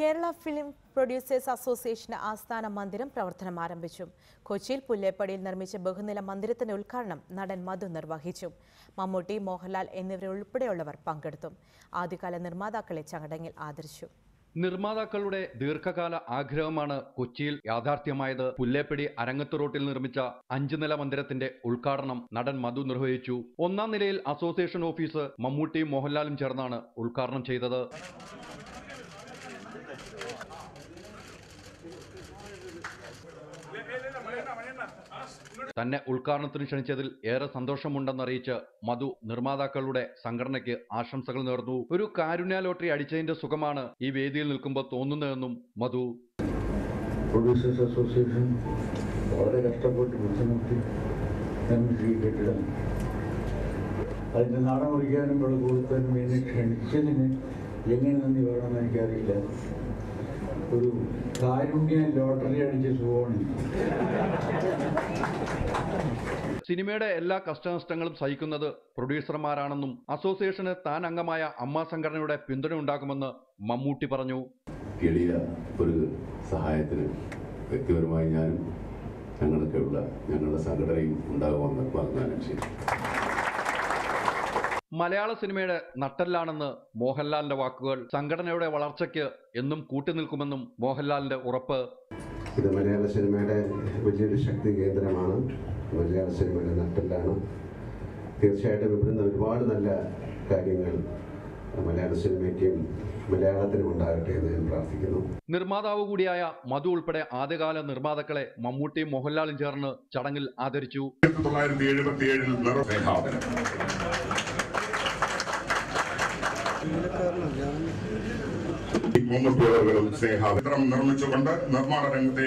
Kerala film producers അസോസിയേഷന് ആസ്ഥാന മന്ദിരം പ്രവർത്തനം ആരംഭിച്ചു. കൊച്ചിയിൽ പുല്ലേപ്പടിയിൽ നിർമ്മിച്ച ബഹുനില മന്ദിരത്തിന്റെ ഉദ്ഘാടനം നടൻ മധു നിർവഹിച്ചു. മമ്മൂട്ടി മോഹൻലാൽ എന്നിവരുൾപ്പെടെയുള്ളവർ പങ്കെടുത്തു. ആദ്യകാല നിർമ്മാതാക്കളെ ചടങ്ങിൽ ആദരിച്ചു. നിർമ്മാതാക്കളുടെ ദീർഘകാല ആഗ്രഹമാണ് കൊച്ചിയിൽ യാഥാർത്ഥ്യമായത്. പുല്ലേപ്പടി അരങ്ങത്ത് റോട്ടിൽ നിർമ്മിച്ച അഞ്ചു നില മന്ദിരത്തിന്റെ ഉദ്ഘാടനം നടൻ മധു നിർവഹിച്ചു. ഒന്നാം നിലയിൽ അസോസിയേഷൻ ഓഫീസ് മമ്മൂട്ടിയും മോഹൻലാലും ചേർന്നാണ് ഉദ്ഘാടനം ചെയ്തത്. തന്നെ ഉദ്ഘാടനത്തിന് ക്ഷണിച്ചതിൽ ഏറെ സന്തോഷമുണ്ടെന്നറിയിച്ച് മധു നിർമ്മാതാക്കളുടെ സംഘടനയ്ക്ക് ആശംസകൾ നേർന്നു. ഒരു കാരുണ്യ ലോട്ടറി അടിച്ചതിന്റെ സുഖമാണ് ഈ വേദിയിൽ നിൽക്കുമ്പോൾ തോന്നുന്നതെന്നും മധു. പ്രൊഡ്യൂസേഴ്സ് അസോസിയേഷൻ വളരെ കഷ്ടപ്പെട്ട് ബുദ്ധിമുട്ടി നിർമ്മിച്ച ഈ കെട്ടിടം അതിന്റെ നാണം മുറിക്കാനും വിളക്ക് കൊടുക്കാനും എന്നെ ക്ഷണിച്ചതിന് എങ്ങനെ നന്ദി പറയണമെന്ന് എനിക്കറിയില്ല. ഒരു കാരുണ്യ ലോട്ടറി അടിച്ച സുഖമാണ് സിനിമയുടെ എല്ലാ കഷ്ടനഷ്ടങ്ങളും സഹിക്കുന്നത് പ്രൊഡ്യൂസർമാരാണെന്നും അസോസിയേഷന് താൻ അംഗമായ അമ്മ സംഘടനയുടെ പിന്തുണ ഉണ്ടാകുമെന്ന് മമ്മൂട്ടി പറഞ്ഞു. എളിയ ഒരു സഹായത്തിന് വ്യക്തിപരമായി ഞാനും ഞങ്ങൾക്കുള്ള ഞങ്ങളുടെ സംഘടനയും ഉണ്ടാകുമെന്ന് വാഗ്ദാനം ചെയ്തു. മലയാള സിനിമയുടെ നട്ടെല്ലാണെന്ന് മോഹൻലാലിന്റെ വാക്കുകൾ സംഘടനയുടെ വളർച്ചയ്ക്ക് എന്നും കൂട്ടുനിൽക്കുമെന്നും മോഹൻലാലിന്റെ ഉറപ്പ്. ഇത് മലയാള സിനിമയുടെ വലിയൊരു ശക്തി കേന്ദ്രമാണ്. മലയാള സിനിമയുടെ നട്ടെല്ലാണ്. തീർച്ചയായിട്ടും ഇവിടുന്ന് ഒരുപാട് നല്ല കാര്യങ്ങൾ മലയാള സിനിമയ്ക്കും മലയാളത്തിനും ഉണ്ടാകട്ടെ എന്ന് ഞാൻ പ്രാർത്ഥിക്കുന്നു. നിർമ്മാതാവ് കൂടിയായ മധു ഉൾപ്പെടെ ആദ്യകാല നിർമ്മാതാക്കളെ മമ്മൂട്ടിയും മോഹൻലാലും ചേർന്ന് ചടങ്ങിൽ ആദരിച്ചു. സ്നേഹാപത്രം നിർമ്മിച്ചുകൊണ്ട്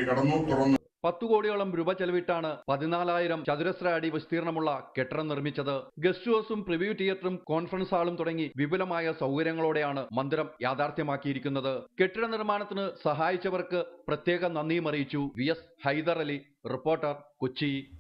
കടന്നു പത്തു കോടിയോളം രൂപ ചെലവിട്ടാണ് പതിനാലായിരം ചതുരശ്ര അടി വിസ്തീർണമുള്ള കെട്ടിടം നിർമ്മിച്ചത്. ഗസ്റ്റ് ഹൗസും പ്രിവ്യൂ തിയേറ്ററും കോൺഫറൻസ് ഹാളും തുടങ്ങി വിപുലമായ സൗകര്യങ്ങളോടെയാണ് മന്ദിരം യാഥാർത്ഥ്യമാക്കിയിരിക്കുന്നത്. കെട്ടിട നിർമ്മാണത്തിന് സഹായിച്ചവർക്ക് പ്രത്യേക നന്ദിയും അറിയിച്ചു. V. S. Haider Ali reporter Kochi.